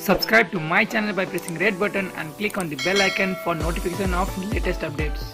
Subscribe to my channel by pressing red button and click on the bell icon for notification of latest updates.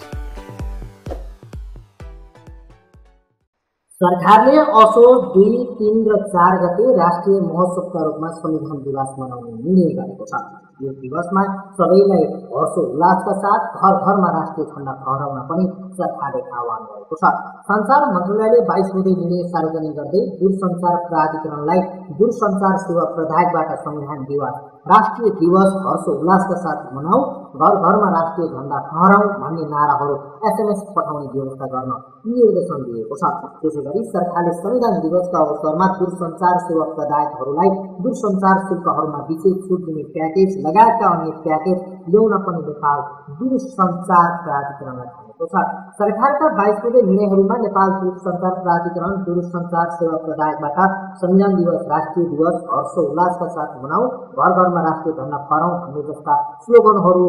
सरकारले असोज दुई तिन र चार गते राष्ट्रिय महोत्सवका रूपमा संविधान दिवस मनाउने निर्णय गरेको छ यो दिवसमा सबैलाई हर्षोल्लासका साथ घर घरमा राष्ट्रिय झण्डा फहराउन पनि सरकारले आह्वान गरेको छ। सञ्चार मन्त्रालयले बाइस हुँदै निर्णय सार्वजनिक गर्दै दूरसञ्चार प्राधिकरणलाई दूरसञ्चार सेवा प्रदायकबाट संविधान दिवस राष्ट्रिय दिवस हर्षोल्लासका साथ मनाऊ घर घरमा राष्ट्रिय झण्डा फहराउँ भन्ने नाराहरू एसएमएस पठाउने व्यवस्था गर्न निर्देशन दिएको छ। त्यसै गरी सरकारले संविधान दिवसका अवसरमा दूरसञ्चार सेवा प्रदायकहरूलाई दूरसञ्चार शुल्कहरूमा विशेष छुट दिने प्याकेज लगायतका अन्य प्याकेज ल्याउन पनि नेपाल दूरसञ्चार प्राधिकरणलाई भनेको छ सरकारका बाइस बुधे निर्णयहरूमा नेपाल दूरसञ्चार प्राधिकरण दूरसञ्चार सेवा प्रदायकबाट संविधान दिवस राष्ट्रिय दिवस हर्षोल्लासका साथ मनाऊ घर घरमा राष्ट्रिय झण्डा फहराउँ भन्ने जस्ता स्लोगनहरू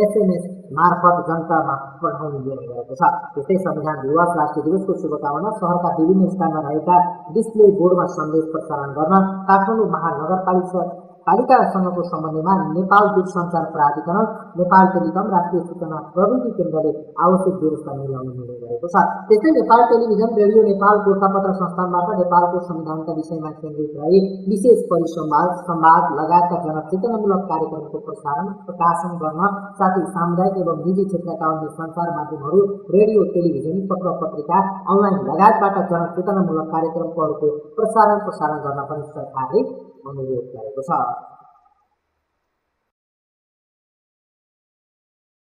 एसएमएस मार्फत जनतामा पठाउने निर्णय गरेको छ त्यस्तै संविधान दिवस राष्ट्रिय दिवसको शुभकामना सहरका विभिन्न स्थानमा रहेका डिस्प्ले बोर्डमा सन्देश प्रसारण गर्न काठमाडौँ महानगरपालिका पालिकासँगको सम्बन्धमा नेपाल दूरसञ्चार प्राधिकरण नेपाल टेलिकम राष्ट्रिय सूचना प्रविधि केन्द्रले आवश्यक व्यवस्था मिलाउने निर्णय गरेको छ त्यस्तै नेपाल टेलिभिजन रेडियो नेपाल गोर्खापत्र संस्थानबाट नेपालको संविधानका विषयमा केन्द्रित रही विशेष परिसंवाद संवाद लगायतका जनचेतनामूलक कार्यक्रमको प्रसारण प्रकाशन गर्न साथै सामुदायिक एवं निजी क्षेत्रका अन्य सञ्चार माध्यमहरू रेडियो टेलिभिजन पत्र पत्रिका अनलाइन लगायतबाट जनचेतनामूलक कार्यक्रमहरूको प्रसारण प्रसारण गर्न पनि सरकारले अनुरोध गरेको छ